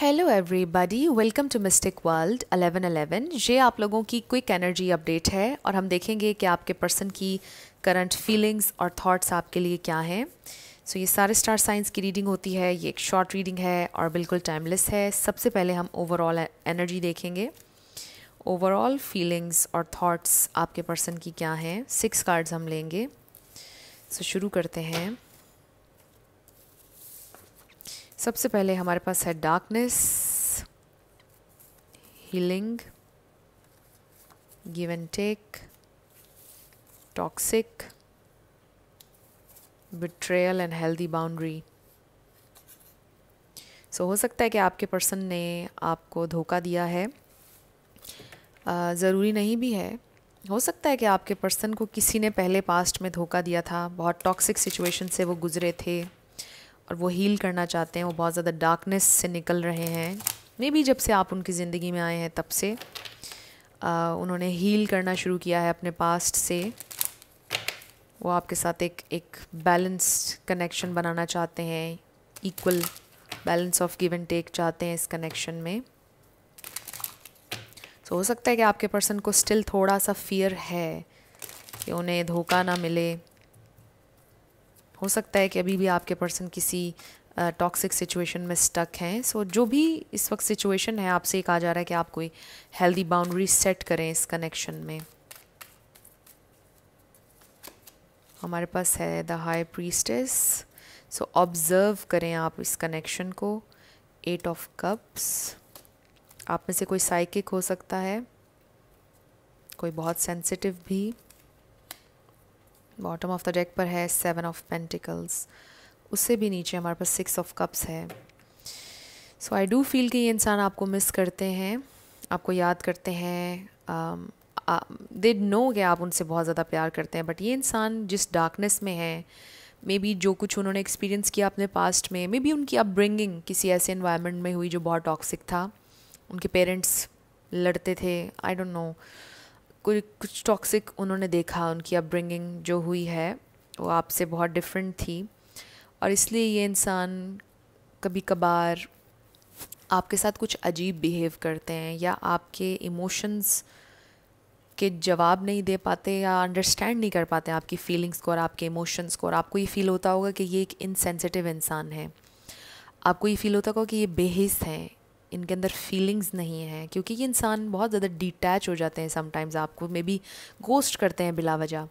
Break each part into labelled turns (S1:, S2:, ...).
S1: Hello everybody welcome to mystic world 1111 ये आप लोगों की क्विक एनर्जी अपडेट है और हम देखेंगे कि आपके पर्सन की करंट फीलिंग्स और थॉट्स आपके लिए क्या हैं। सो so, ये सारे स्टार साइंस की रीडिंग होती है ये एक शॉर्ट रीडिंग है और बिल्कुल टाइमलेस है। सबसे पहले हम ओवरऑल एनर्जी देखेंगे। ओवरऑल फीलिंग्स और थॉट्स आपके पर्सन की क्या हैं? सिक्स कार्ड्स हम लेंगे। सो so, शुरू करते हैं। सबसे पहले हमारे पास है darkness healing give and take toxic betrayal and healthy boundary so हो सकता है कि आपके पर्सन ने आपको धोखा दिया है। ज़रूरी नहीं भी है। हो सकता है कि आपके पर्सन को किसी ने पहले पास्ट में धोखा दिया था। बहुत टॉक्सिक सिचुएशन से वो गुज़रे थे। और वो हील करना चाहते हैं वो बहुत ज़्यादा डार्कनेस से निकल रहे हैं। मे बी जब से आप उनकी ज़िंदगी में आए हैं तब से आ, उन्होंने हील करना शुरू किया है अपने पास्ट से। वो आपके साथ एक एक बैलेंस्ड कनेक्शन बनाना चाहते हैं equal balance of give and take चाहते हैं इस कनेक्शन में। तो हो सकता है कि आपके पर्सन को स्टिल थोड़ा सा फियर है कि उन्हें धोखा ना मिले। हो सकता है कि अभी भी आपके पर्सन किसी टॉक्सिक सिचुएशन में स्टक हैं। सो so, जो भी इस वक्त सिचुएशन है आपसे ये कहा जा रहा है कि आप कोई हेल्दी बाउंड्री सेट करें इस कनेक्शन में। हमारे पास है the high priestess so observe करें आप इस कनेक्शन को। एट ऑफ़ कप्स आप में से कोई साइकिक हो सकता है। कोई बहुत सेंसिटिव भी। बॉटम ऑफ़ द डेक पर है सेवन ऑफ़ पेंटिकल्स उससे भी नीचे हमारे पास सिक्स ऑफ़ कप्स है. सो आई डू फील कि ये इंसान आपको मिस करते हैं आपको याद करते हैं दे um, नो कि आप उनसे बहुत ज़्यादा प्यार करते हैं बट ये इंसान जिस डार्कनेस में है मे बी जो कुछ उन्होंने एक्सपीरियंस किया अपने पास्ट में मे बी उनकी अपब्रिंगिंग किसी ऐसे इन्वायरमेंट में हुई जो बहुत टॉक्सिक था. उनके पेरेंट्स लड़ते थे आई डोंट नो कोई कुछ टॉक्सिक उन्होंने देखा, उनकी अपब्रिंगिंग जो हुई है, वो आपसे बहुत डिफरेंट थी। और इसलिए ये इंसान कभी कभार आपके साथ कुछ अजीब बिहेव करते हैं, या आपके इमोशंस के जवाब नहीं दे पाते, या अंडरस्टैंड नहीं कर पाते आपकी फीलिंग्स को और आपके इमोशंस को। और आपको ये फील होता होगा कि ये एक इनसेंसिटिव इंसान है। आपको ये फील होता होगा कि ये बेहिस हैं। इनके अंदर फीलिंग्स नहीं है, क्योंकि ये इंसान बहुत ज़्यादा डिटैच हो जाते हैं समटाइम्स आपको मे बी गोस्ट करते हैं बिला वजह।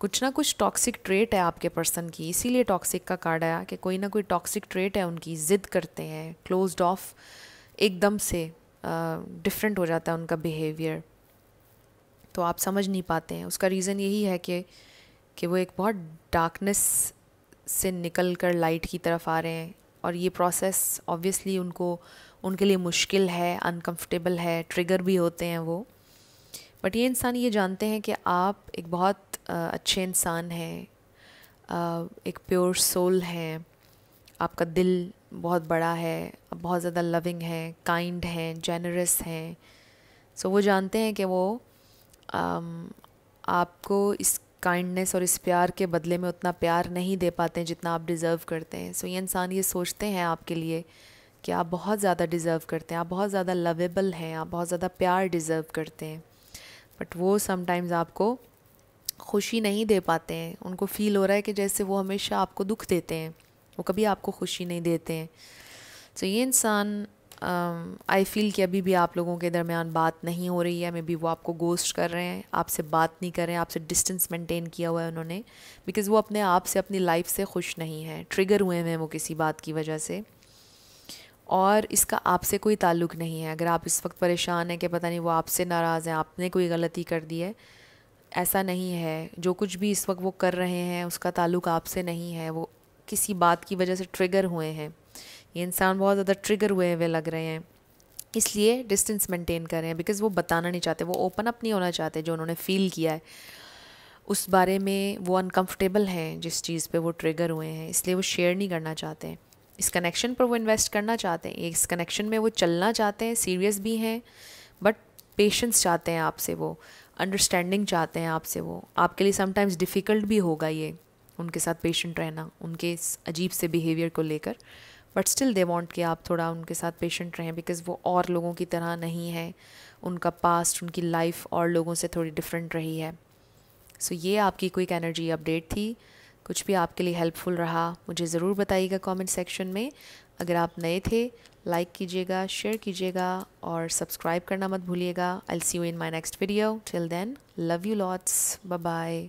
S1: कुछ ना कुछ टॉक्सिक ट्रेट है आपके पर्सन की, इसीलिए टॉक्सिक का कार्ड आया कि कोई ना कोई टॉक्सिक ट्रेट है उनकी, ज़िद करते हैं क्लोज ऑफ़ एकदम से डिफरेंट हो जाता है उनका बिहेवियर तो आप समझ नहीं पाते हैं। उसका रीज़न यही है कि कि वो एक बहुत डार्कनेस से निकल कर लाइट की तरफ़ आ रहे हैं, और ये प्रोसेस ऑब्वियसली उनको उनके लिए मुश्किल है अनकंफर्टेबल है ट्रिगर भी होते हैं वो। बट ये इंसान ये जानते हैं कि आप एक बहुत अच्छे इंसान हैं एक प्योर सोल हैं आपका दिल बहुत बड़ा है बहुत ज़्यादा लविंग है काइंड हैं जेनरस हैं। सो so, वो जानते हैं कि वो आपको इस काइंडनेस और इस प्यार के बदले में उतना प्यार नहीं दे पाते हैं जितना आप डिज़र्व करते हैं। सो so, ये इंसान ये सोचते हैं आपके लिए कि आप बहुत ज़्यादा डिज़र्व करते हैं आप बहुत ज़्यादा लवेबल हैं आप बहुत ज़्यादा प्यार डिज़र्व करते हैं। बट वो समटाइम्स आपको खुशी नहीं दे पाते हैं। उनको फील हो रहा है कि जैसे वो हमेशा आपको दुख देते हैं। वो कभी आपको खुशी नहीं देते हैं। तो ये इंसान आई um, फील कि अभी भी आप लोगों के दरमियान बात नहीं हो रही है। मे बी वो आपको गोस्ट कर रहे हैं आपसे बात नहीं कर रहे हैं आपसे डिस्टेंस मेंटेन किया हुआ है उन्होंने। बिकॉज़ वो अपने आप से अपनी लाइफ से खुश नहीं है। ट्रिगर हुए हैं वो किसी बात की वजह से। और इसका आपसे कोई ताल्लुक़ नहीं है। अगर आप इस वक्त परेशान हैं कि पता नहीं वो आपसे नाराज़ हैं, आपने कोई गलती कर दी है, ऐसा नहीं है। जो कुछ भी इस वक्त वो कर रहे हैं, उसका ताल्लुक़ आपसे नहीं है। वो किसी बात की वजह से ट्रिगर हुए हैं। ये इंसान बहुत ज़्यादा ट्रिगर हुए हुए लग रहे हैं। इसलिए डिस्टेंस मेंटेन कर रहे हैं। बिकॉज़ वो बताना नहीं चाहते, वो ओपन अप नहीं होना चाहते जो उन्होंने फ़ील किया है। उस बारे में वो अनकंफर्टेबल हैं जिस चीज़ पे वो ट्रिगर हुए हैं। इसलिए वो शेयर नहीं करना चाहते। हैं इस कनेक्शन पर वो इन्वेस्ट करना चाहते हैं इस कनेक्शन में वो चलना चाहते हैं सीरियस भी हैं बट पेशेंस चाहते हैं आपसे वो अंडरस्टैंडिंग चाहते हैं आपसे वो। आपके लिए समटाइम्स डिफ़िकल्ट भी होगा ये उनके साथ पेशेंट रहना उनके अजीब से बिहेवियर को लेकर। बट स्टिल दे वांट कि आप थोड़ा उनके साथ पेशेंट रहें बिकॉज़ वो और लोगों की तरह नहीं है उनका पास्ट उनकी लाइफ और लोगों से थोड़ी डिफरेंट रही है। सो so, ये आपकी क्विक एनर्जी अपडेट थी। कुछ भी आपके लिए हेल्पफुल रहा, मुझे ज़रूर बताइएगा कमेंट सेक्शन में। अगर आप नए थे लाइक कीजिएगा शेयर कीजिएगा और सब्सक्राइब करना मत भूलिएगा। I see you in my next video till then love you lots bye bye